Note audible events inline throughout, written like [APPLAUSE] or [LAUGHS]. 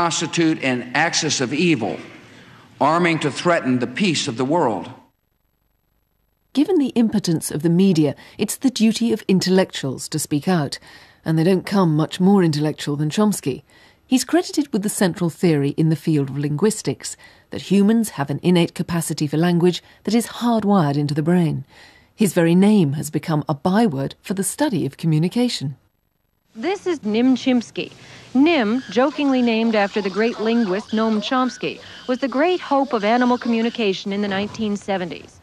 constitute an axis of evil, arming to threaten the peace of the world. Given the impotence of the media, it's the duty of intellectuals to speak out, and they don't come much more intellectual than Chomsky. He's credited with the central theory in the field of linguistics that humans have an innate capacity for language that is hardwired into the brain. His very name has become a byword for the study of communication. This is Nim Chimpsky. Nim, jokingly named after the great linguist Noam Chomsky, was the great hope of animal communication in the 1970s.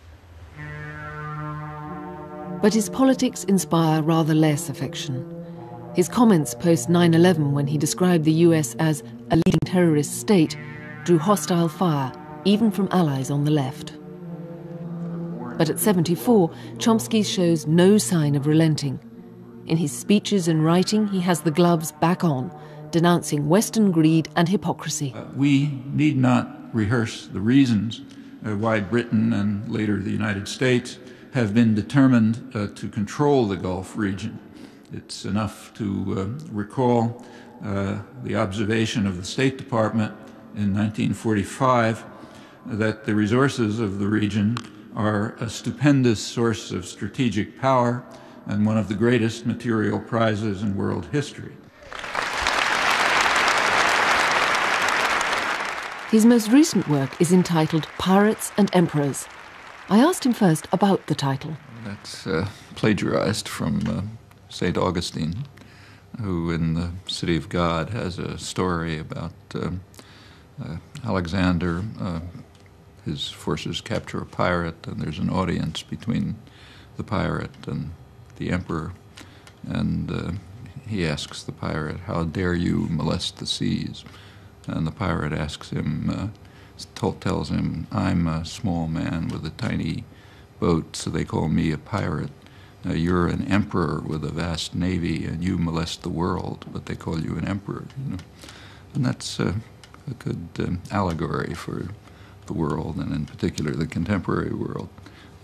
But his politics inspire rather less affection. His comments post 9 11, when he described the US as a leading terrorist state, drew hostile fire, even from allies on the left. But at 74, Chomsky shows no sign of relenting. In his speeches and writing, he has the gloves back on, denouncing Western greed and hypocrisy. Uh, we need not rehearse the reasons uh, why Britain and later the United States have been determined uh, to control the Gulf region. It's enough to uh, recall uh, the observation of the State Department in 1945 that the resources of the region are a stupendous source of strategic power and one of the greatest material prizes in world history. His most recent work is entitled Pirates and Emperors I asked him first about the title. That's uh, plagiarized from uh, St. Augustine, who in the City of God has a story about uh, uh Alexander. Uh, his forces capture a pirate, and there's an audience between the pirate and the emperor. And uh, he asks the pirate, How dare you molest the seas? And the pirate asks him, tells him, I'm a small man with a tiny boat, so they call me a pirate. Uh, you're an emperor with a vast navy, and you molest the world, but they call you an emperor. You know? And that's uh, a good um, allegory for the world, and in particular the contemporary world.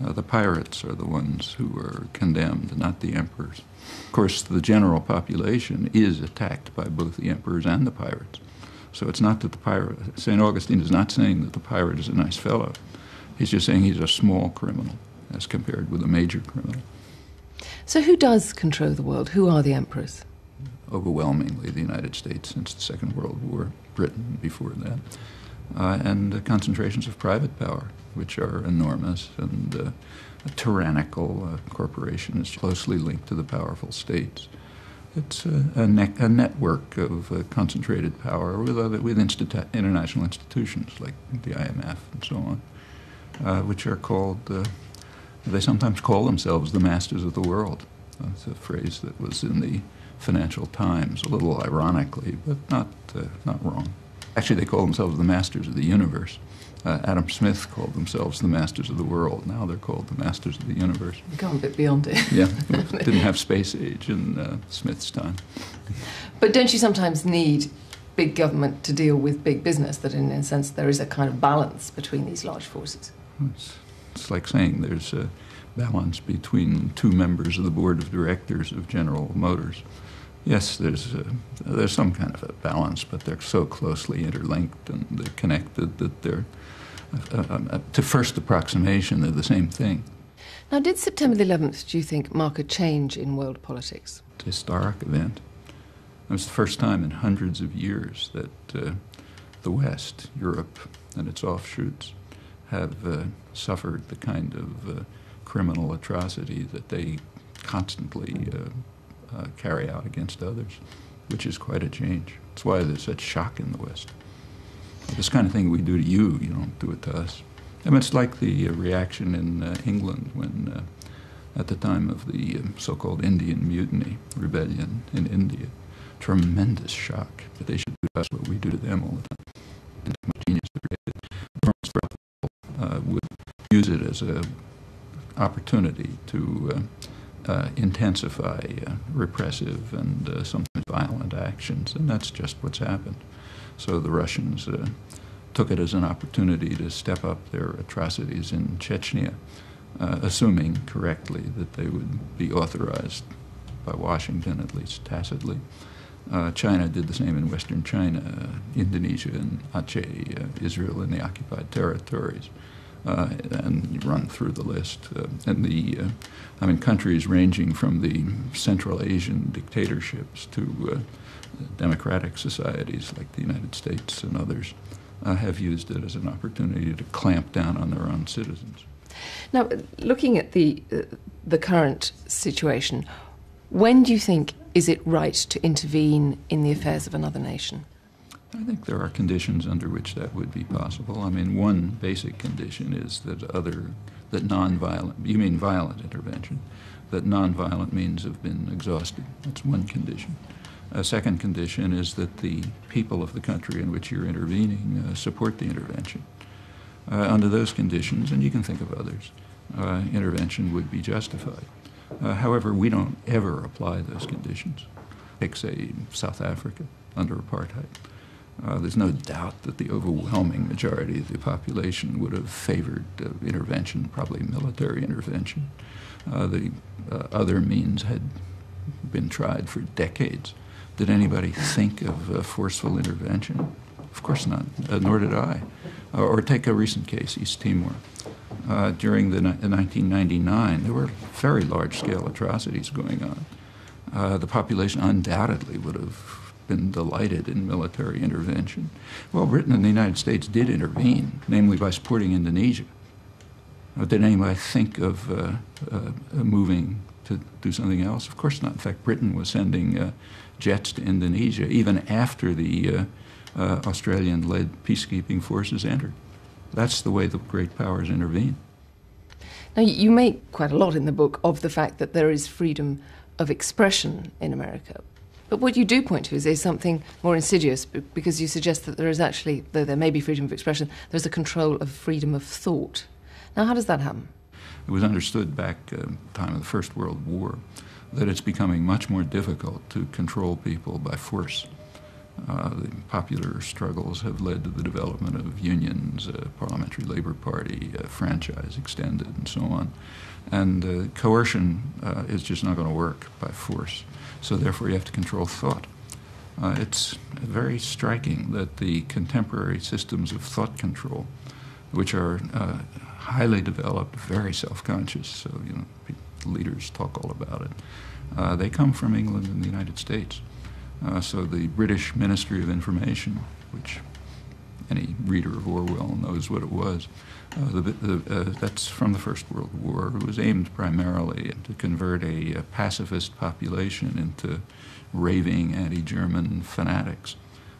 Uh, the pirates are the ones who are condemned, not the emperors. Of course, the general population is attacked by both the emperors and the pirates. So it's not that the pirate, St. Augustine is not saying that the pirate is a nice fellow. He's just saying he's a small criminal as compared with a major criminal. So who does control the world? Who are the emperors? Overwhelmingly the United States since the Second World War, Britain before that, uh, and uh, concentrations of private power, which are enormous, and uh, a tyrannical uh, corporation is closely linked to the powerful states. It's a, a, ne- a network of uh, concentrated power with, other, with institu- international institutions like the IMF and so on, uh, which are called, uh, they sometimes call themselves the masters of the world. That's a phrase that was in the Financial Times, a little ironically, but not, uh, not wrong. Actually, they call themselves the masters of the universe. Uh, Adam Smith called themselves the masters of the world. Now they're called the masters of the universe. We've gone a bit beyond it. [LAUGHS] yeah, didn't have space age in uh, Smith's time. But don't you sometimes need big government to deal with big business? That, in a sense, there is a kind of balance between these large forces. It's, it's like saying there's a balance between two members of the board of directors of General Motors. Yes, there's a, there's some kind of a balance, but they're so closely interlinked and they're connected that they're uh, uh, uh, to first approximation, they're the same thing. Now, did September the 11th, do you think, mark a change in world politics? It's a historic event. It was the first time in hundreds of years that uh, the West, Europe, and its offshoots have uh, suffered the kind of uh, criminal atrocity that they constantly carry out against others, which is quite a change. That's why there's such shock in the West. This kind of thing we do to you, you don't do it to us. I mean, it's like the uh, reaction in uh, England when, uh, at the time of the um, so called Indian Mutiny rebellion in India, tremendous shock that they should do to us what we do to them all the time. And genius uh, would use it as an opportunity to uh, uh, intensify repressive and sometimes violent actions, and that's just what's happened. So the Russians uh, took it as an opportunity to step up their atrocities in Chechnya, uh, assuming correctly that they would be authorized by Washington, at least tacitly. Uh, China did the same in Western China, uh, Indonesia and Aceh, uh, Israel and the occupied territories, uh, and run through the list. Uh, and the, uh, I mean, countries ranging from the Central Asian dictatorships to democratic societies like the United States and others have used it as an opportunity to clamp down on their own citizens. Now, looking at the the current situation, when do you think is it right to intervene in the affairs of another nation? I think there are conditions under which that would be possible. I mean, one basic condition is that other, that nonviolent, you mean violent intervention, that nonviolent means have been exhausted. That's one condition. A second condition is that the people of the country in which you're intervening uh, support the intervention. Uh, under those conditions, and you can think of others, uh, intervention would be justified. Uh, however, we don't ever apply those conditions. Take, say, South Africa under apartheid. Uh, there's no doubt that the overwhelming majority of the population would have favored uh, intervention, probably military intervention. Uh, the uh, other means had been tried for decades. Did anybody think of forceful intervention? Of course not, uh, nor did I. or take a recent case, East Timor uh, during the, 1999, there were very large scale atrocities going on. Uh, the population undoubtedly would have been delighted in military intervention. Well, Britain and the United States did intervene, namely by supporting Indonesia. Uh, did anybody think of uh, uh, moving to do something else? Of course not. In fact, Britain was sending uh, jets to Indonesia even after the Australian led peacekeeping forces entered. That's the way the great powers intervene. Now, you make quite a lot in the book of the fact that there is freedom of expression in America. But what you do point to is there's something more insidious because you suggest that there is actually, though there may be freedom of expression, there's a control of freedom of thought. Now, how does that happen? It was understood back uh, time of the First World War that it's becoming much more difficult to control people by force. Uh, the popular struggles have led to the development of unions, uh, parliamentary labor party, uh, franchise extended, and so on. And uh, coercion uh, is just not going to work by force. So therefore, you have to control thought. Uh, it's very striking that the contemporary systems of thought control, which are highly developed, very self-conscious, so you know, leaders talk all about it, they come from England and the United States. Uh, so the British Ministry of Information, which any reader of Orwell knows what it was, uh, the, the, uh, that's from the First World War. It was aimed primarily to convert a, a pacifist population into raving anti-German fanatics,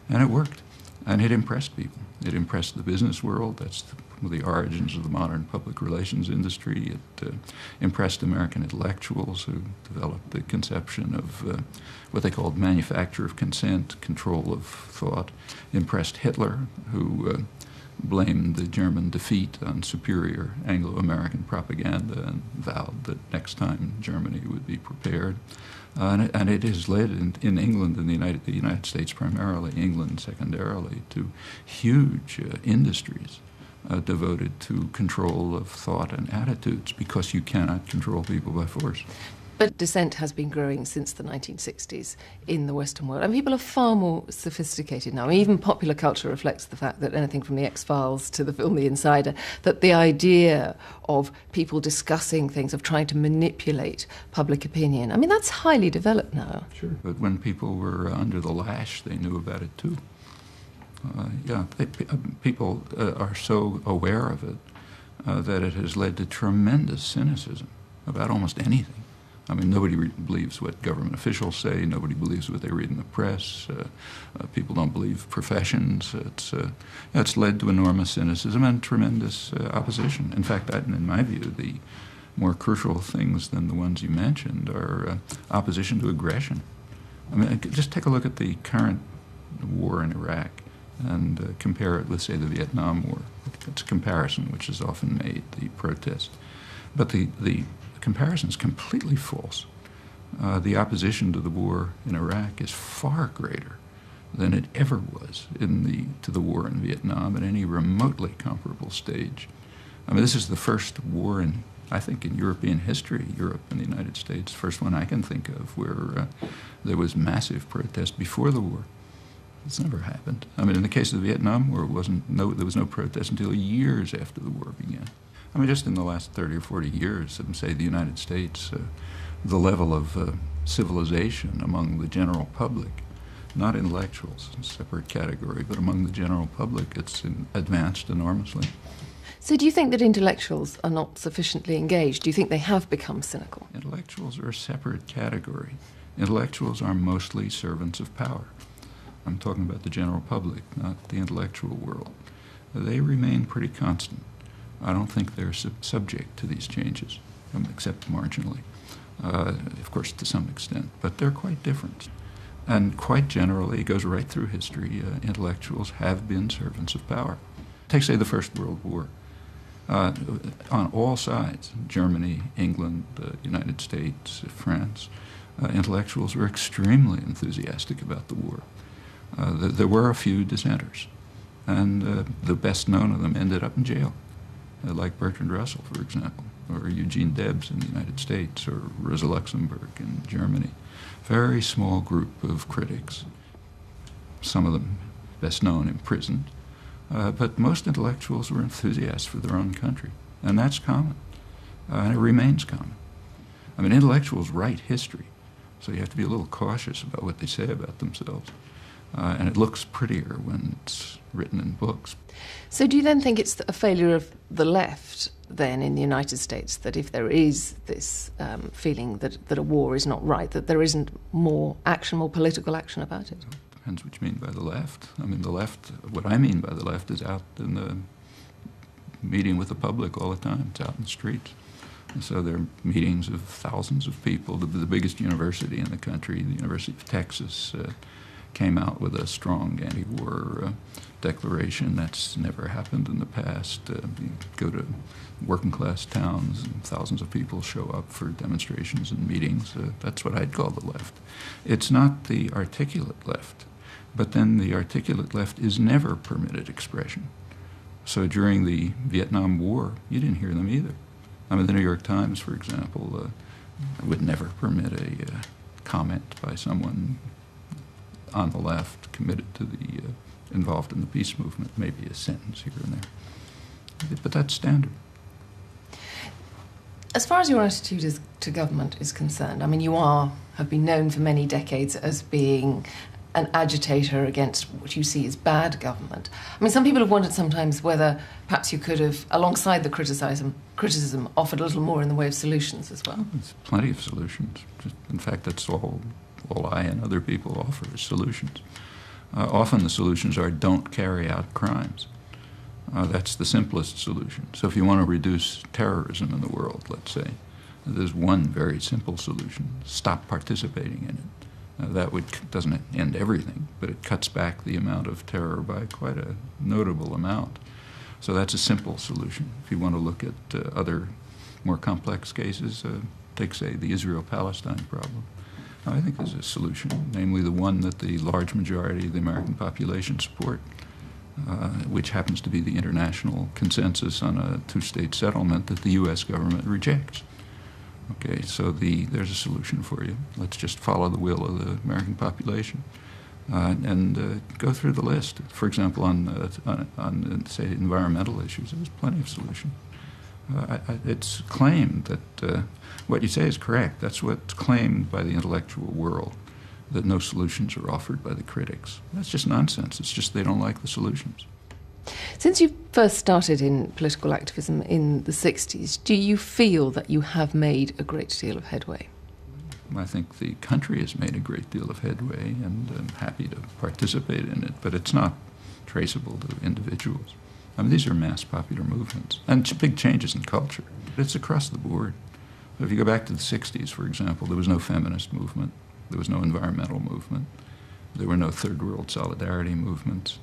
and it worked, and it impressed people. It impressed the business world. That's the the origins of the modern public relations industry. It uh, impressed American intellectuals who developed the conception of uh, what they called manufacture of consent, control of thought. Impressed Hitler, who uh, blamed the German defeat on superior Anglo American propaganda and vowed that next time Germany would be prepared. Uh, and, it, and, it has led in, in, England and the United, the United States primarily, England secondarily, to huge uh, industries uh, devoted to control of thought and attitudes because you cannot control people by force. But dissent has been growing since the 1960s in the Western world, and people are far more sophisticated now. I mean, even popular culture reflects the fact that anything from the X Files to the film The Insider, that the idea of people discussing things, of trying to manipulate public opinion, I mean, that's highly developed now. Sure. But when people were under the lash, they knew about it too. Uh, yeah, they, uh, people uh, are so aware of it that it has led to tremendous cynicism about almost anything. I mean, nobody re- believes what government officials say. Nobody believes what they read in the press. Uh, uh, people don't believe professions. It's uh, it's led to enormous cynicism and tremendous opposition. In fact, I, in my view, the more crucial things than the ones you mentioned are opposition to aggression. I mean, just take a look at the current war in Iraq and uh, compare it with, say, the Vietnam War. It's a comparison which is often made, the protest. But the, the comparison is completely false. Uh, the opposition to the war in Iraq is far greater than it ever was in the, to the war in Vietnam at any remotely comparable stage. I mean, this is the first war in I think in European history, Europe and the United States, first one I can think of where uh, there was massive protest before the war. It's never happened. I mean, in the case of the Vietnam War, wasn't no, there was no protest until years after the war began. I mean, just in the last 30 or 40 years, in, say, the United States, uh, the level of uh, civilization among the general public, not intellectuals, a separate category, but among the general public, it's advanced enormously. So, do you think that intellectuals are not sufficiently engaged? Do you think they have become cynical? Intellectuals are a separate category. Intellectuals are mostly servants of power. I'm talking about the general public, not the intellectual world. They remain pretty constant. I don't think they're sub- subject to these changes, um, except marginally, uh, of course, to some extent, but they're quite different. And quite generally, it goes right through history, uh, intellectuals have been servants of power. Take, say, the First World War. Uh, on all sides, Germany, England, the United States, France, uh, intellectuals were extremely enthusiastic about the war. Uh, there were a few dissenters, and uh, the best known of them ended up in jail, uh, like Bertrand Russell, for example, or Eugene Debs in the United States, or Rosa Luxemburg in Germany. Very small group of critics, some of them best known imprisoned, uh, but most intellectuals were enthusiasts for their own country, and that's common, uh, and it remains common. I mean, intellectuals write history, so you have to be a little cautious about what they say about themselves. Uh, and it looks prettier when it's written in books. So, do you then think it's a failure of the left, then, in the United States, that if there is this um, feeling that, that a war is not right, that there isn't more action, more political action about it? Depends what you mean by the left. I mean, the left, what I mean by the left is out in the meeting with the public all the time, it's out in the streets. And so there are meetings of thousands of people. The, the biggest university in the country, the University of Texas, uh, came out with a strong anti-war uh, declaration. That's never happened in the past. Uh, you go to working class towns, and thousands of people show up for demonstrations and meetings. Uh, that's what I'd call the left. It's not the articulate left, but then the articulate left is never permitted expression. So during the Vietnam War, you didn't hear them either. I mean, the New York Times, for example, uh, would never permit a uh, comment by someone on the left committed to the uh, involved in the peace movement, maybe a sentence here and there. But that's standard. As far as your attitude is, to government is concerned, I mean, you are have been known for many decades as being an agitator against what you see as bad government. I mean, some people have wondered sometimes whether perhaps you could have, alongside the criticism, criticism offered a little more in the way of solutions as well. There's plenty of solutions. In fact, that's all all I and other people offer solutions. Uh, often the solutions are don't carry out crimes. Uh, that's the simplest solution. So if you want to reduce terrorism in the world, let's say, there's one very simple solution: stop participating in it. Uh, that would doesn't end everything, but it cuts back the amount of terror by quite a notable amount. So that's a simple solution. If you want to look at uh, other more complex cases, uh, take say the Israel-Palestine problem. I think there's a solution, namely the one that the large majority of the American population support, uh, which happens to be the international consensus on a two-state settlement that the U.S. government rejects. Okay, so the, there's a solution for you. Let's just follow the will of the American population. Uh, and uh, go through the list. For example, on, uh, on, on, say, environmental issues, there's plenty of solutions. Uh, it's claimed that uh, what you say is correct. That's what's claimed by the intellectual world, that no solutions are offered by the critics. That's just nonsense. It's just they don't like the solutions. Since you first started in political activism in the 60s, do you feel that you have made a great deal of headway? I think the country has made a great deal of headway, and I'm happy to participate in it, but it's not traceable to individuals. I mean, these are mass popular movements and big changes in culture. It's across the board. If you go back to the 60s, for example, there was no feminist movement, there was no environmental movement, there were no third world solidarity movements,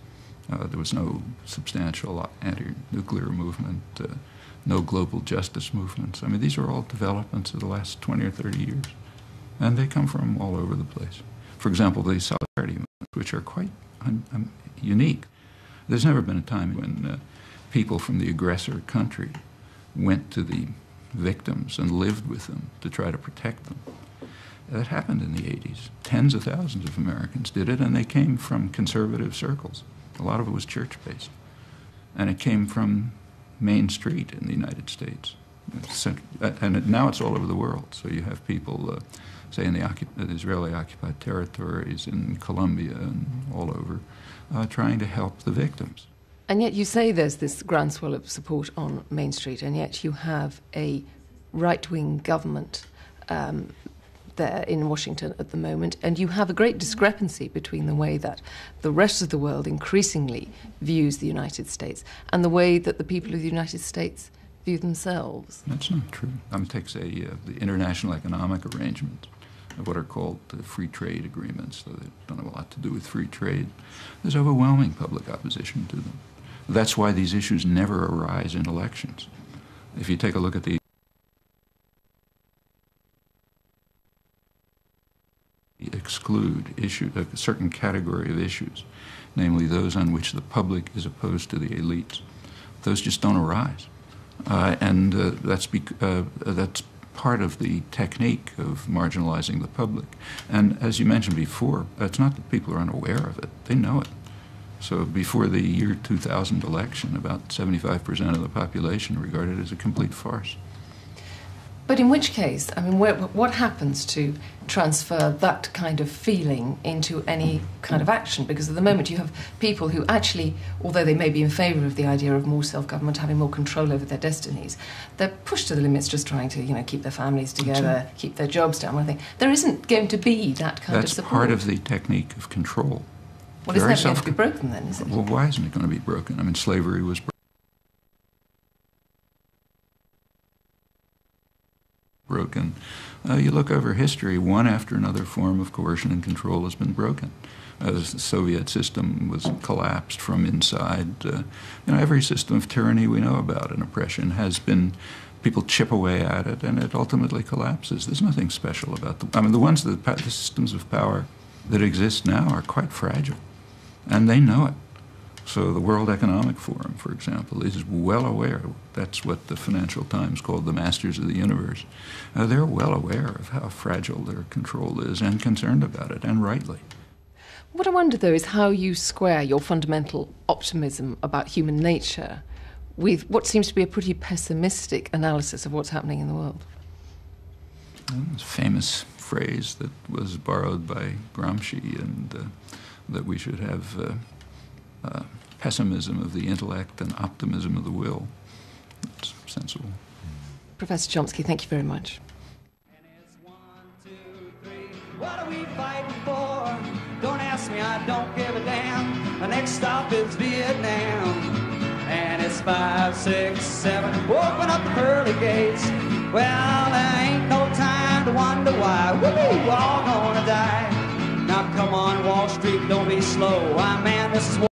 uh, there was no substantial anti nuclear movement, uh, no global justice movements. I mean, these are all developments of the last 20 or 30 years, and they come from all over the place. For example, the solidarity movements, which are quite un- um, unique. There's never been a time when uh, people from the aggressor country went to the victims and lived with them to try to protect them. That happened in the 80s. Tens of thousands of Americans did it, and they came from conservative circles. A lot of it was church based. And it came from Main Street in the United States. And now it's all over the world. So you have people, uh, say, in the, Israeli occupied territories, in Colombia, and all over, uh, trying to help the victims. And yet you say there's this groundswell of support on Main Street, and yet you have a right wing government um, there in Washington at the moment, and you have a great discrepancy between the way that the rest of the world increasingly views the United States and the way that the people of the United States view themselves. That's not true. Um, take, say, uh, the international economic arrangements, what are called free trade agreements, so they don't have a lot to do with free trade. There's overwhelming public opposition to them. That's why these issues never arise in elections. If you take a look at the exclude issue, a certain category of issues, namely those on which the public is opposed to the elites. Those just don't arise. Uh, and uh, that's, uh, that's part of the technique of marginalizing the public. And as you mentioned before, it's not that people are unaware of it, they know it. So before the year 2000 election, about 75% of the population regarded it as a complete farce. But in which case, I mean, where, what happens to transfer that kind of feeling into any kind of action? Because at the moment you have people who actually, although they may be in favour of the idea of more self-government, having more control over their destinies, they're pushed to the limits just trying to, you know, keep their families together, keep their jobs down. I think there isn't going to be that kind That's of support. part of the technique of control. Well, isn't that going to be broken then, is it? Well, why isn't it going to be broken? I mean, slavery was broken. Uh, you look over history, one after another form of coercion and control has been broken. As the Soviet system was collapsed from inside, uh, you know, every system of tyranny we know about and oppression has been people chip away at it and it ultimately collapses. There's nothing special about them. I mean, the ones that the systems of power that exist now are quite fragile, and they know it. So the World Economic Forum, for example, is well aware. That's what the Financial Times called the masters of the universe. Uh, they're well aware of how fragile their control is and concerned about it, and rightly. What I wonder, though, is how you square your fundamental optimism about human nature with what seems to be a pretty pessimistic analysis of what's happening in the world. a famous phrase that was borrowed by Gramsci, and uh, that we should have. Uh, uh, pessimism of the intellect and optimism of the will. That's sensible. Professor Chomsky, thank you very much. What are we fighting for? Don't ask me, I don't give a damn. The next stop is Vietnam. And it's five, six, seven. Open up the pearly gates. Well, there ain't no time to wonder why. We're all gonna die. Now come on, Wall Street, don't be slow. I man, this is